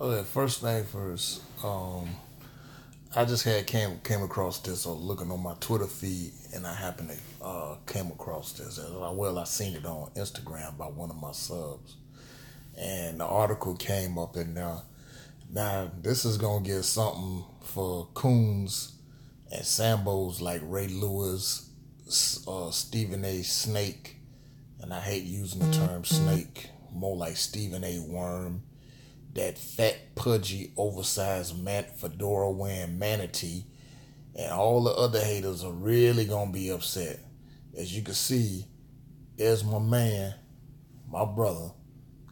Okay, first thing first. Um, I just had came came across this or looking on my Twitter feed, and I happened to uh, came across this. Well, I seen it on Instagram by one of my subs, and the article came up and there. Now this is gonna get something for coons and sambos like Ray Lewis, uh, Stephen A. Snake, and I hate using the term snake, more like Stephen A. Worm that fat, pudgy, oversized man, fedora wearing manatee, and all the other haters are really gonna be upset. As you can see, there's my man, my brother,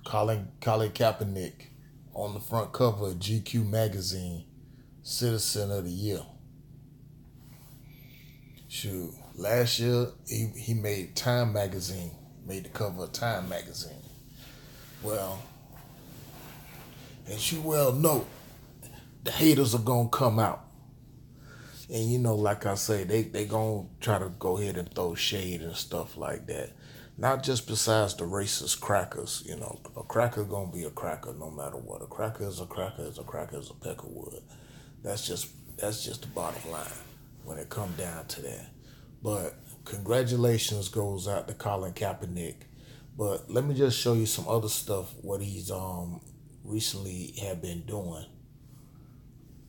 Colin Colin Kaepernick, on the front cover of GQ magazine, Citizen of the Year. Shoot, last year he, he made Time magazine, made the cover of Time magazine. Well, as you well know, the haters are gonna come out. And you know, like I say, they they gonna try to go ahead and throw shade and stuff like that. Not just besides the racist crackers, you know, a cracker gonna be a cracker no matter what. A cracker is a cracker is a cracker is a peck of wood. That's just that's just the bottom line when it come down to that. But congratulations goes out to Colin Kaepernick. But let me just show you some other stuff what he's um recently have been doing,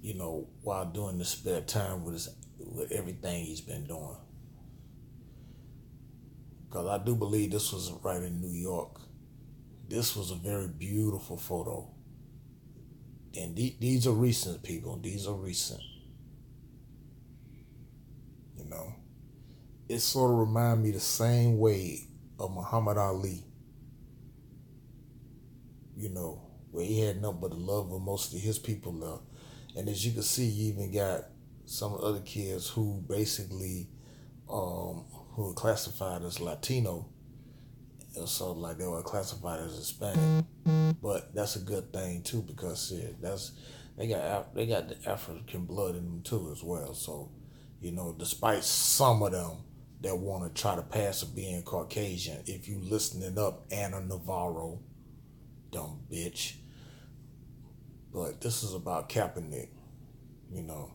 you know, while doing the spare time with his, with everything he's been doing. Because I do believe this was right in New York. This was a very beautiful photo. And these are recent people. These are recent. You know, it sort of remind me the same way of Muhammad Ali. You know, where he had nothing but the love of most of his people now. And as you can see, you even got some other kids who basically um, who are classified as Latino. So like they were classified as Hispanic, but that's a good thing too because shit, that's they got they got the African blood in them too as well. So you know, despite some of them that want to try to pass as being Caucasian, if you listening up, Ana Navarro, dumb bitch. But this is about Kaepernick, you know.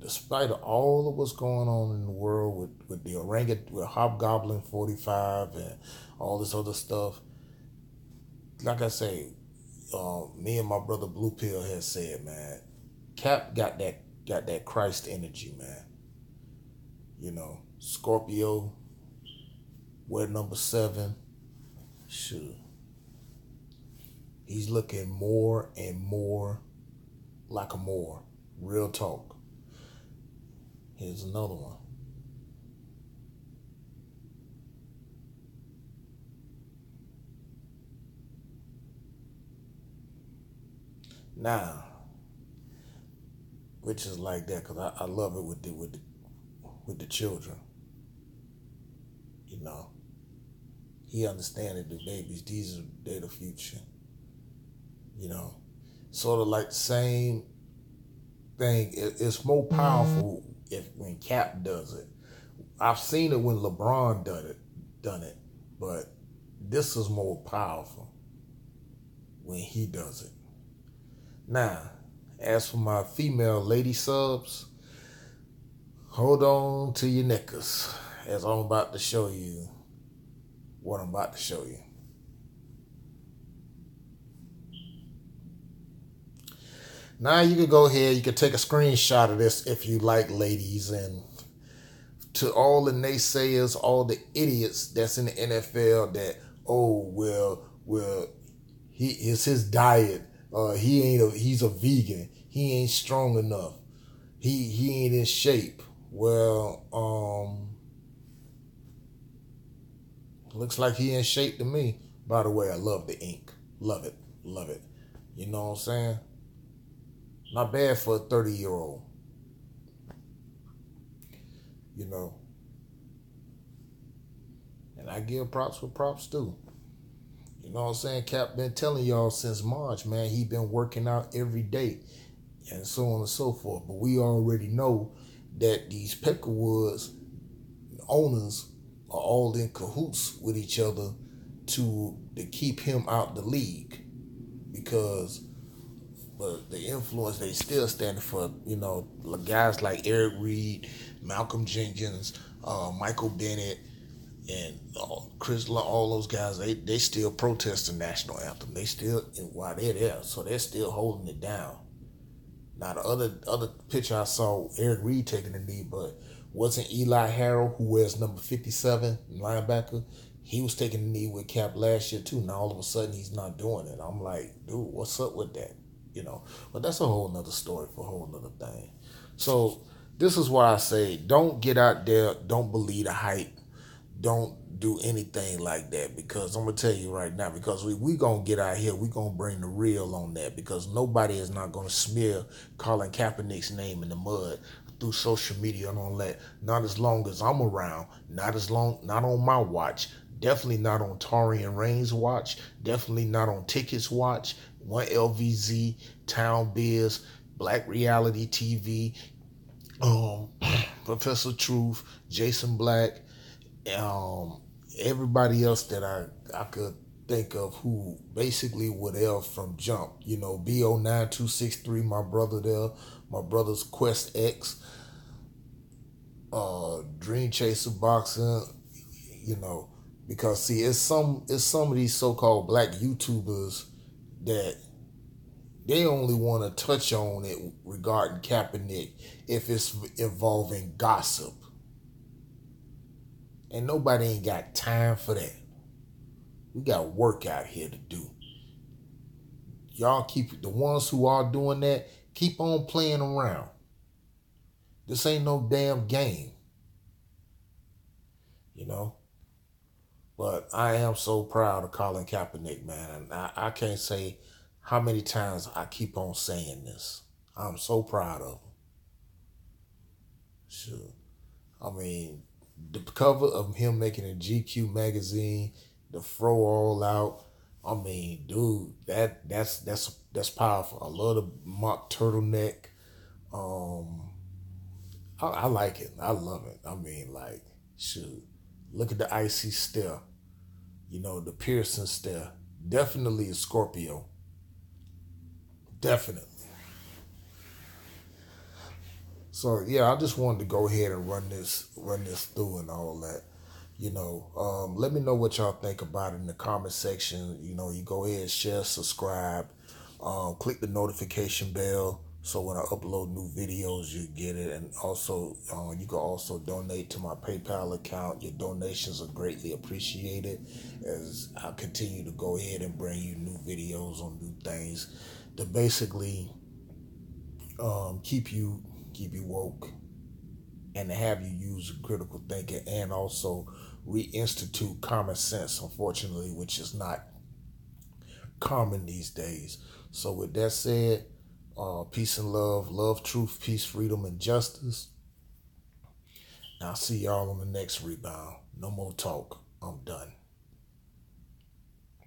Despite all of what's going on in the world with, with the orangutan, with Hobgoblin 45 and all this other stuff, like I say, uh, me and my brother Blue Pill has said, man, Cap got that got that Christ energy, man. You know, Scorpio, wear number seven. Shoot he's looking more and more like a Moor. Real talk. Here's another one. Now, which is like that because I, I love it with the with the with the children. You know, he understands the babies; these are they're the future. You know, sort of like the same thing. it's more powerful mm-hmm. if when Cap does it. I've seen it when LeBron done it, done it, but this is more powerful when he does it. Now, as for my female lady subs, hold on to your knickers as I'm about to show you what I'm about to show you. Now you can go ahead, you can take a screenshot of this if you like, ladies, and to all the naysayers, all the idiots that's in the NFL that, oh well, well, he is his diet. Uh, he ain't a he's a vegan. He ain't strong enough. He he ain't in shape. Well, um, looks like he in shape to me. By the way, I love the ink. Love it. Love it. You know what I'm saying? Not bad for a 30 year old. You know. And I give props for props too. You know what I'm saying? Cap been telling y'all since March, man, he been working out every day and so on and so forth. But we already know that these Peckerwoods owners are all in cahoots with each other to to keep him out the league because but the influence they still standing for, you know, guys like Eric Reid, Malcolm Jenkins, uh, Michael Bennett, and uh, Chris, all those guys, they they still protest the national anthem. They still while they're there, so they're still holding it down. Now the other other picture I saw, Eric Reid taking the knee, but wasn't Eli Harold, who wears number fifty seven, linebacker. He was taking the knee with Cap last year too. Now all of a sudden he's not doing it. I'm like, dude, what's up with that? You know, but that's a whole nother story for a whole nother thing. So this is why I say, don't get out there, don't believe the hype don't do anything like that because I'm gonna tell you right now because we we gonna get out here we gonna bring the real on that because nobody is not gonna smear Colin Kaepernick's name in the mud through social media and all that. Not as long as I'm around. Not as long. Not on my watch. Definitely not on Taurean Reigns' watch. Definitely not on Tickets watch. One LVZ, Town Biz, Black Reality TV, um, Professor Truth, Jason Black um, everybody else that I I could think of who basically were there from jump. You know, BO9263, my brother there, my brother's Quest X, uh, Dream Chaser Boxing, you know, because see, it's some it's some of these so-called black YouTubers that they only want to touch on it regarding Kaepernick if it's involving gossip. And nobody ain't got time for that. We got work out here to do. Y'all keep the ones who are doing that, keep on playing around. This ain't no damn game. You know? But I am so proud of Colin Kaepernick, man. And I, I can't say how many times I keep on saying this. I'm so proud of him. Sure. I mean, the cover of him making a GQ magazine, the fro all out. I mean, dude, that that's that's that's powerful. I love the mock turtleneck. Um, I, I like it. I love it. I mean, like, shoot, look at the icy stare. You know, the piercing stare. Definitely a Scorpio. Definitely. So yeah, I just wanted to go ahead and run this run this through and all that. You know, um, let me know what y'all think about it in the comment section. You know, you go ahead, share, subscribe, um, click the notification bell so when I upload new videos, you get it. And also, uh, you can also donate to my PayPal account. Your donations are greatly appreciated as I continue to go ahead and bring you new videos on new things to basically um, keep you keep you woke and have you use critical thinking and also reinstitute common sense, unfortunately, which is not common these days. So, with that said, uh, peace and love, love, truth, peace, freedom, and justice. I'll see y'all on the next rebound. No more talk. I'm done.